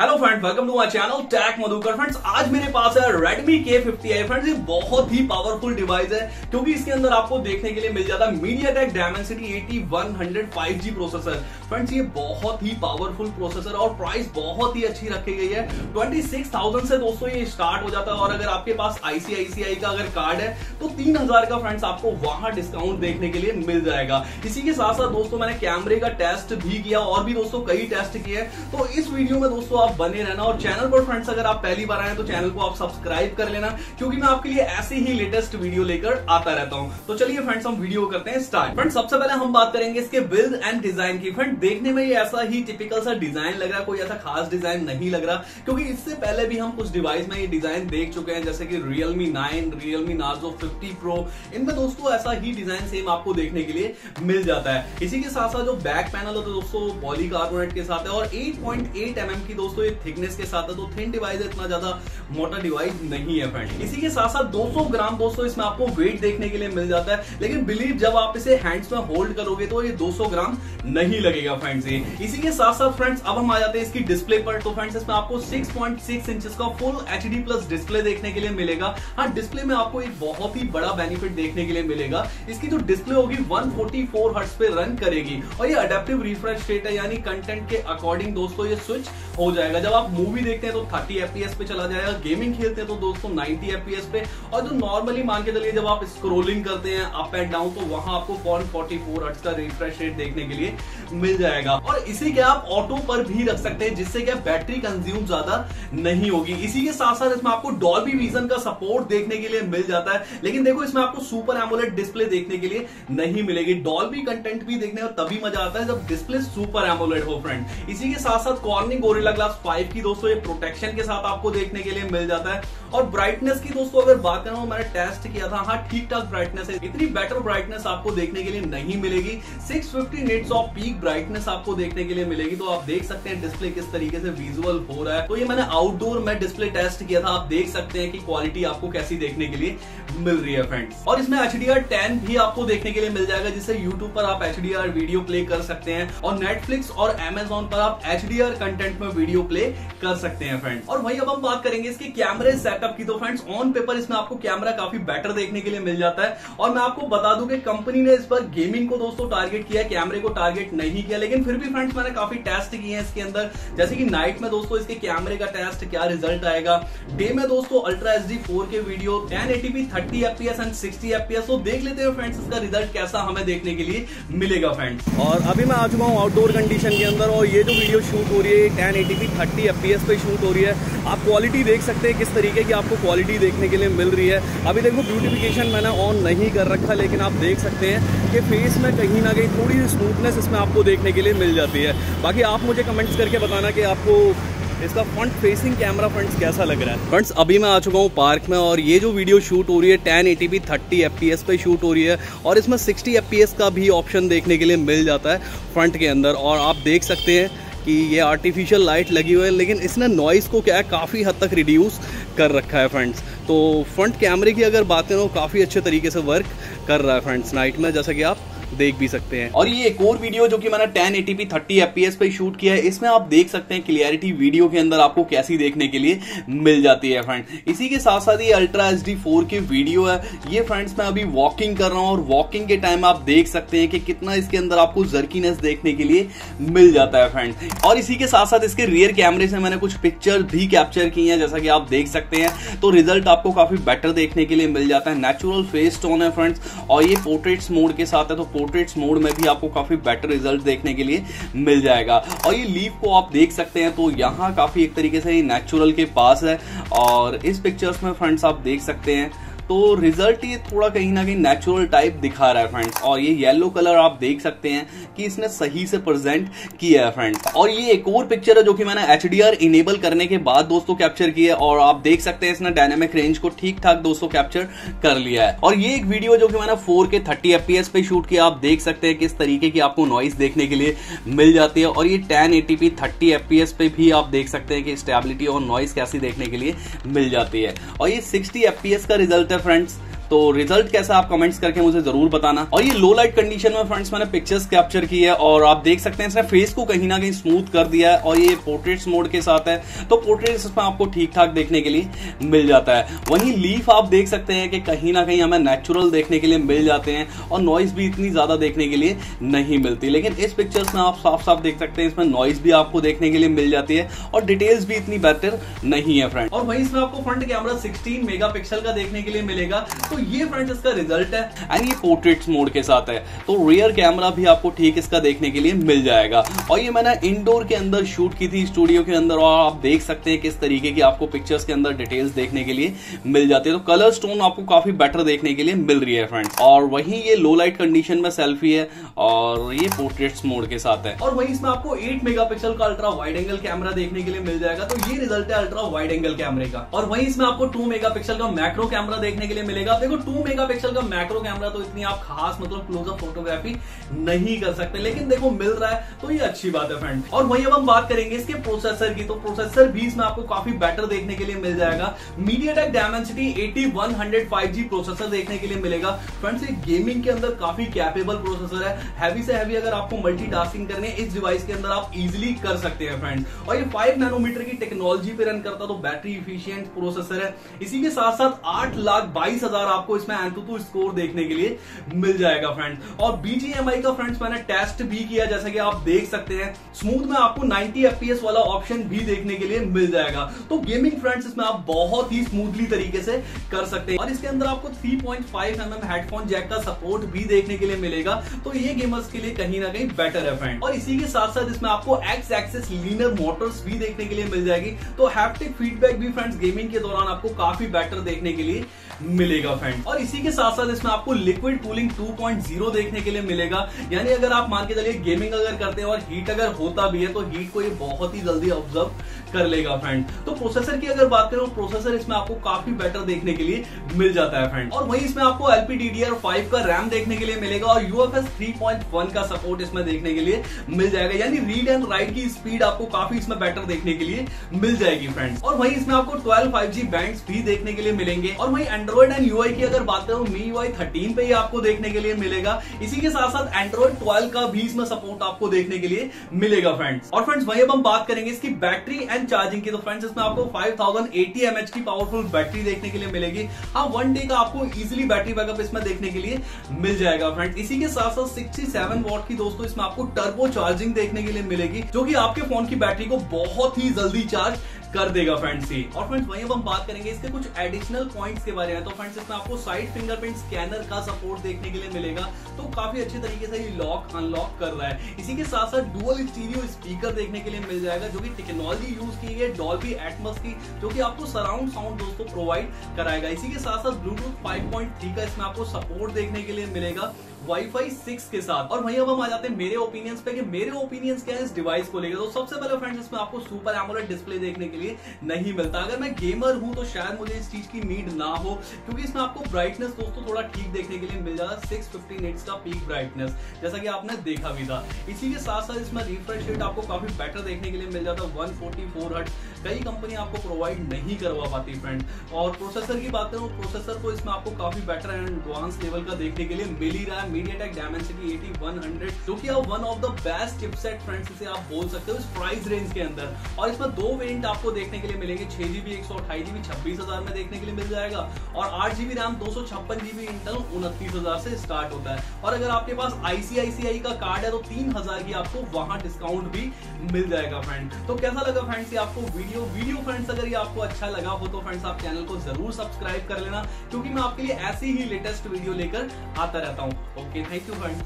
Hello friends welcome to my channel tech Madhukar friends आज मेरे पास है Redmi K50i फ्रेंड्स ये बहुत ही पावरफुल डिवाइस है क्योंकि इसके अंदर आपको देखने के लिए मिल जाता है media MediaTek Dimensity 8100 5G processor friends ये बहुत ही पावरफुल प्रोसेसर और प्राइस बहुत ही अच्छी रखी गई है। 26,000 से दोस्तों ये स्टार्ट हो जाता है और अगर आपके पास आईसीआईसीआई का अगर कार्ड है तो तीन हज़ार का फ्रेंड्स आपको वहाँ डिस्काउंट देखने के लिए मिल जाएगा। इसी के साथ साथ दोस्तों मैंने कैमरे का टेस्ट भी किया और भी दोस्तों कई टेस्ट किए तो इस वीडियो में दोस्तों आप बने रहना। और चैनल पर फ्रेंड्स अगर आप पहली बार आए तो चैनल को आप सब्सक्राइब कर लेना, क्योंकि मैं आपके लिए ऐसे ही लेटेस्ट वीडियो लेकर आता रहता हूँ। तो चलिए फ्रेंड्स हम वीडियो करते हैं स्टार्ट फ्रेंड्स सबसे पहले हम बात करेंगे इसके बिल्ड एंड डिज़ाइन की। फ्रेंड देखने में ये ऐसा ही टिपिकल सा डिज़ाइन लग रहा है कोई ऐसा खास डिज़ाइन नहीं लग रहा, क्योंकि इससे पहले भी हम कुछ डिवाइस में ये डिज़ाइन देख चुके हैं, जैसे कि Realme nine Realme Narzo fifty pro इनमें दोस्तों ऐसा ही डिज़ाइन सेम आपको देखने के लिए मिल जाता है। इसी के साथ साथ जो बैक पैनल होता है दोस्तों पॉलीकार्बोनेट के साथ है, और 8.8 mm की दोस्तों ये थिकनेस के साथ है तो थिन डिवाइस इतना ज़्यादा मोटा डिवाइस नहीं है फ्रेंड इसी के साथ साथ 200 ग्राम दोस्तों इसमें आपको वेट देखने के लिए मिल जाता है, लेकिन बिलीव जब आप इसे हैंड्स में होल्ड करोगे तो ये 200 ग्राम नहीं लगेगा फ्रेंड्स ये इसी के साथ साथ फ्रेंड्स अब हम आ जाते हैं इसकी डिस्प्ले पर. तो फ्रेंड्स इसमें आपको 6.6 इंचेस का फुल एच प्लस डिस्प्ले देखने के लिए मिलेगा. हाँ डिस्प्ले में आपको एक बहुत ही बड़ा बेनिफिट देखने के लिए मिलेगा. इसकी जो डिस्प्ले होगी 144 हर्ट्ज पे रन करेगी. और ये अडेप्टिव रिफ्रेश रेट है, यानी कंटेंट के अकॉर्डिंग दोस्तों ये स्विच हो जाएगा. जब आप मूवी देखते हैं तो 30 एफपीएस पे चला जाएगा गेमिंग खेलते हैं तो दोस्तों 90 एफपीएस पे। और जो नॉर्मली मान के चलिए जब आप स्क्रोलिंग करते हैं अप एंड डाउन तो वहाँ आपको पॉइंट फोर्टी फोर हर्ट्स का रिफ्रेश रेट देखने के लिए मिल जाएगा। और इसी के आप ऑटो पर भी रख सकते हैं, जिससे क्या बैटरी कंज्यूम ज़्यादा नहीं होगी। इसी के साथ साथ इसमें आपको डॉल्बी विजन का सपोर्ट देखने के लिए मिल जाता है। लेकिन देखो, इसमें आपको सुपर एमोलेट डिस्प्ले देखने के लिए नहीं मिलेगी। डॉल्बी कंटेंट भी देखने में तभी मज़ा आता है जब डिस्प्ले सुपर एमोलेट हो फ्रेंड इसी के साथ साथ कॉर्निंग गोरिल्ला ग्लास 5 की दोस्तों ये प्रोटेक्शन के साथ आपको देखने के लिए मिल जाता है। और ब्राइटनेस की दोस्तों अगर बात करें मैंने टेस्ट किया था। हाँ ठीक ठाक ब्राइटनेस है। इतनी बेटर ब्राइटनेस आपको देखने के लिए नहीं मिलेगी। 650 fifty nits of peak brightness आपको देखने के लिए मिलेगी। तो आप देख सकते हैं डिस्प्ले किस तरीके से विजुअल हो रहा है। तो ये मैंने आउटडोर में डिस्प्ले टेस्ट किया था। आप देख सकते हैं कि क्वालिटी आपको कैसी देखने के लिए मिल रही है फ्रेंड्स और इसमें एच डी भी आपको देखने के लिए मिल जाएगा जिससे यूट्यूब पर आप HDR वीडियो प्ले कर सकते हैं। और नेटफ्लिक्स और एमेजोन पर आप HDR कंटेंट में वीडियो प्ले कर सकते हैं फ्रेंड्स और वही अब हम बात करेंगे इसके कैमरे सेटअप की. तो फ्रेंड्स ऑन पेपर इसमें आपको कैमरा काफ़ी बेटर देखने के लिए मिल जाता है. और मैं आपको बता दूँ कि कंपनी ने इस पर गेमिंग को दोस्तों टारगेट किया कैमरे को टारगेट नहीं किया. लेकिन फिर भी फ्रेंड्स मैंने काफ़ी टेस्ट किए हैं इसके अंदर. जैसे कि नाइट में दोस्तों इसके कैमरे का टेस्ट क्या रिज़ल्ट आएगा? डे में दोस्तों ultra H D four K video ten eighty P thirty FPS and sixty FPS तो देख लेते हैं फ्रेंड्स इसका रिज़ल्ट कैसा हमें देखने के लिए मिलेगा फ्रेंड्स और अभी मैं आ चुका हूँ आउटडोर कंडीशन के अंदर और ये जो वीडियो शूट हो रही है ten eighty P thirty FPS पे शूट हो रही है। आप क्वालिटी देख सकते हैं किस तरीके की आपको क्वालिटी देखने के लिए मिल रही है। अभी देखो ब्यूटिफिकेशन मैंने ऑन नहीं कर रखा, लेकिन आप देख सकते हैं कि फेस में कहीं ना कहीं थोड़ी सी स्मूथनेस इसमें आपको देखने के लिए मिल जाती है। बाकी आप मुझे कमेंट्स करके बताना कि आपको इसका फ्रंट फेसिंग कैमरा फ्रंट्स कैसा लग रहा है। फ्रंट्स अभी मैं आ चुका हूँ पार्क में और ये जो वीडियो शूट हो रही है ten eighty P thirty F P S पे शूट हो रही है और इसमें सिक्सटी एफ़ पी एस का भी ऑप्शन देखने के लिए मिल जाता है फ्रंट के अंदर। और आप देख सकते हैं कि ये आर्टिफिशियल लाइट लगी हुई है, लेकिन इसने नॉइज़ को क्या है, काफ़ी हद तक रिड्यूस कर रखा है फ्रेंड्स तो फ्रंट कैमरे की अगर बात करें तो काफ़ी अच्छे तरीके से वर्क कर रहा है फ्रेंड्स नाइट में, जैसा कि आप देख भी सकते हैं। और ये एक और वीडियो जो कि मैंने 1080p 30 fps पे शूट किया है, इसमें आप देख सकते हैं क्लियरिटी वीडियो के अंदर आपको कैसी देखने के लिए मिल जाती है फ्रेंड इसी के साथ साथ ये अल्ट्रा एच डी फोर की वीडियो है। ये फ्रेंड्स मैं अभी वॉकिंग कर रहा हूँ और वॉकिंग के टाइम आप देख सकते हैं कि कितना इसके अंदर आपको जर्कीनेस देखने के लिए मिल जाता है फ्रेंड और इसी के साथ साथ इसके रियर कैमरे से मैंने कुछ पिक्चर भी कैप्चर की है, जैसा कि आप देख सकते हैं। तो रिज़ल्ट आपको काफ़ी बेटर देखने के लिए मिल जाता है। नेचुरल फेस टोन है फ्रेंड्स और ये पोर्ट्रेट्स मोड के साथ है तो पोर्ट्रेट्स मोड में भी आपको काफ़ी बेटर रिज़ल्ट देखने के लिए मिल जाएगा। और ये लीफ को आप देख सकते हैं तो यहाँ काफ़ी एक तरीके से नेचुरल के पास है। और इस पिक्चर्स में फ्रेंड्स आप देख सकते हैं तो रिज़ल्ट ये थोड़ा कहीं ना कहीं नेचुरल टाइप दिखा रहा है फ्रेंड्स और ये येलो कलर आप देख सकते हैं कि इसने सही से प्रेजेंट किया है फ्रेंड्स और ये एक और पिक्चर है जो कि मैंने एचडीआर इनेबल करने के बाद दोस्तों कैप्चर किया है, और आप देख सकते हैं इसने डायनेमिक रेंज को ठीक ठाक दोस्तों कैप्चर कर लिया है. और ये एक वीडियो जो कि मैंने फोर के थर्टी एफपीएस पे शूट किया, आप देख सकते हैं किस तरीके की आपको नॉइस देखने के लिए मिल जाती है. और ये टेन एटीपी थर्टी एफपीएस पे भी आप देख सकते हैं कि स्टेबिलिटी और नॉइस कैसी देखने के लिए मिल जाती है. और ये सिक्सटी एफपीएस का रिज़ल्ट है फ्रेंड्स तो रिज़ल्ट कैसा आप कमेंट्स करके मुझे ज़रूर बताना। और ये लो लाइट कंडीशन में फ्रेंड्स मैंने पिक्चर्स कैप्चर की है और आप देख सकते हैं इसने फेस को कहीं ना कहीं स्मूथ कर दिया है और ये पोर्ट्रेट्स मोड के साथ है। तो पोर्ट्रेट्स में आपको ठीक ठाक देखने के लिए मिल जाता है। वहीं लीफ आप देख सकते हैं कि कहीं ना कहीं हमें नेचुरल देखने के लिए मिल जाते हैं और नॉइस भी इतनी ज़्यादा देखने के लिए नहीं मिलती। लेकिन इस पिक्चर्स में आप साफ़ साफ़ देख सकते हैं, इसमें नॉइस भी आपको देखने के लिए मिल जाती है और डिटेल्स भी इतनी बेहतर नहीं है फ्रेंड और वहीं इसमें आपको फ्रंट कैमरा 16 मेगापिक्सल का देखने के लिए मिलेगा। तो ये फ्रेंड इसका रिज़ल्ट है एंड ये पोर्ट्रेट्स मोड के साथ है। तो रियर कैमरा भी आपको ठीक इसका देखने के लिए मिल जाएगा। और ये मैंने इंडोर के अंदर शूट की थी स्टूडियो के अंदर और आप देख सकते हैं किस तरीके की आपको पिक्चर्स के अंदर डिटेल्स देखने के लिए मिल जाती है। तो कलर स्टोन आपको काफ़ी बेटर देखने के लिए मिल रही है फ्रेंड्स और वहीं ये लो लाइट कंडीशन में सेल्फी है और ये पोर्ट्रेट्स मोड के साथ है। और वहीं इसमें आपको 8 मेगापिक्सल का अल्ट्रा वाइड एंगल कैमरा देखने के लिए मिल जाएगा। तो ये रिज़ल्ट है अल्ट्रा वाइड एंगल कैमरे का। और वहीं इसमें आपको 2 मेगापिक्सल का मैक्रो कैमरा देखने के लिए मिलेगा। देखो 2 मेगापिक्सल का मैक्रो कैमरा तो इतनी आप खास मतलब क्लोजअप फोटोग्राफी नहीं कर सकते, लेकिन देखो मिल रहा है तो ये अच्छी बात है फ्रेंड और वहीं अब हम बात करेंगे इसके प्रोसेसर की तो प्रोसेसर भी इसमें आपको काफ़ी बेटर देखने के लिए मिल जाएगा। MediaTek Dimensity eighty one processor देखने के लिए मिलेगा। फ्रेंड्स ये गेमिंग के अंदर काफ़ी कैपेबल प्रोसेसर है। हैवी से हैवी अगर आपको मल्टीटास्किंग करने इस डिवाइस के अंदर आप इजिली कर सकते हैं फ्रेंड और ये 5 नैनोमीटर की टेक्नोलॉजी पे रन करता तो बैटरी इफिशियंट प्रोसेसर है। इसी के साथ साथ आठ लाख बाईस हज़ार आपको इसमें एंथुतु स्कोर देखने के लिए मिल जाएगा फ्रेंड और बीजीएमआई का फ्रेंड्स मैंने टेस्ट भी किया, जैसा कि आप देख सकते हैं. स्मूथ में आपको 90 एफपीएस वाला ऑप्शन भी देखने के लिए मिल जाएगा. तो गेमिंग फ्रेंड्स इसमें आप बहुत ही स्मूथली तरीके से कर सकते हैं. और इसके अंदर आपको 3.5 पॉइंट mm हेडफोन जैक का सपोर्ट भी देखने के लिए मिलेगा. तो ये गेमर्स के लिए कहीं ना कहीं बेटर है फ्रेंड और इसी के साथ साथ इसमें आपको एक्स एक्सेस लीनर मोटर्स भी देखने के लिए मिल जाएगी. तो हैप्टिक फीडबैक भी फ्रेंड्स गेमिंग के दौरान आपको काफ़ी बेटर देखने के लिए मिलेगा फ्रेंड और इसी के साथ साथ इसमें आपको लिक्विड कूलिंग 2.0 देखने के लिए मिलेगा। यानी अगर आप मान के चलिए गेमिंग अगर करते हैं और हीट अगर होता भी है तो हीट को ये बहुत ही जल्दी ऑब्ज़र्व कर लेगा फ्रेंड तो प्रोसेसर की अगर बात करें प्रोसेसर इसमें आपको काफ़ी बेटर देखने के लिए मिल जाता है फ्रेंड और वही इसमें आपको एलपीडीडीआर फाइव का रैम देखने के लिए मिलेगा और यूएफएस 3.1 का सपोर्ट इसमें देखने के लिए मिल जाएगा। यानी रीड एंड राइट की स्पीड आपको काफ़ी इसमें बेटर देखने के लिए मिल जाएगी फ्रेंड्स और वही इसमें आपको 12 5G बैंड्स भी देखने के लिए मिलेंगे। और वही एंड्रॉइड एंड यूआई की अगर बात करूँ मी यूआई 13 पे ही आपको देखने के लिए मिलेगा। इसी के साथ साथ एंड्रॉइड 12 का भी इसमें सपोर्ट आपको देखने के लिए मिलेगा फ्रेंड्स और फ्रेंड्स वही अब हम बात करेंगे इसकी बैटरी एंड चार्जिंग की। तो फ्रेंड्स इसमें आपको 5080 mAh की पावरफुल बैटरी देखने के लिए मिलेगी। हाँ वन डे का आपको इजिली बैटरी बैकअप इसमें देखने के लिए मिल जाएगा फ्रेंड इसी के साथ साथ 67 वॉट की दोस्तों, इसमें आपको टर्बो चार्जिंग देखने के लिए मिलेगी, जो कि आपके फ़ोन की बैटरी को बहुत ही जल्दी चार्ज कर देगा फ्रेंड्स ही। और फ्रेंड्स वहीं अब हम बात करेंगे इसके कुछ एडिशनल पॉइंट्स के बारे में। तो फ्रेंड्स इसमें आपको साइड फिंगरप्रिंट स्कैनर का सपोर्ट देखने के लिए मिलेगा। तो काफ़ी अच्छे तरीके से ये लॉक अनलॉक कर रहा है। इसी के साथ साथ डुअल स्टीरियो स्पीकर देखने के लिए मिल जाएगा, जो कि टेक्नोलॉजी यूज़ की है डॉल्बी एटमस की, जो कि आपको सराउंड साउंड दोस्तों प्रोवाइड कराएगा। इसी के साथ साथ ब्लूटूथ 5.3 का इसमें आपको सपोर्ट देखने के लिए मिलेगा। वाईफाई 6 के साथ। और वहीं अब हम आ जाते हैं मेरे ओपिनियंस पे कि मेरे ओपिनियंस क्या है इस डिवाइस को लेकर। तो सबसे पहले फ्रेंड्स इसमें आपको सुपर एमोलेड डिस्प्ले देखने के लिए नहीं मिलता। अगर मैं गेमर हूँ तो शायद मुझे इस चीज़ की नीड ना हो, क्योंकि इसमें आपको ब्राइटनेस दोस्तों थोड़ा ठीक देखने के लिए मिल जाता सिक्स फिफ्टी निट्स का पीक ब्राइटनेस जैसा कि आपने देखा भी था। इसी के साथ साथ इसमें रिफ्रेश रेट आपको काफ़ी बेटर देखने के लिए मिल जाता है। वन फोर्टी कई कंपनी आपको प्रोवाइड नहीं करवा पाती फ्रेंड और प्रोसेसर की बात करूँ प्रोसेसर को इसमें आपको काफ़ी बेटर एंड एडवांस लेवल का देखने के लिए मिल ही रहा है। मीडियाटेक डायमेंसिटी 8100 जो कि अब one of the best chipset friends इसे आप बोल सकते हो इस प्राइस रेंज के अंदर। और इसमें दो वेरिएंट आपको देखने के लिए मिलेंगे, छह जीबी एक सौ अठाई जीबी छब्बीस हज़ार में देखने के लिए मिल जाएगा। और आठ जीबी रैम दो सौ छप्पन जीबी इंटल उनतीस हज़ार से स्टार्ट होता है। और अगर आपके पास आईसीआईसीआई का कार्ड है तो तीन हज़ार की आपको वहाँ डिस्काउंट भी मिल जाएगा फ्रेंड तो कैसा लगा फ्रेंड्स ये आपको वीडियो वीडियो फ्रेंड्स अगर ये आपको अच्छा लगा हो तो फ्रेंड्स आप चैनल को ज़रूर सब्सक्राइब कर लेना, क्योंकि मैं आपके लिए ऐसी ही लेटेस्ट वीडियो लेकर आता रहता हूँ। Okay thank you friends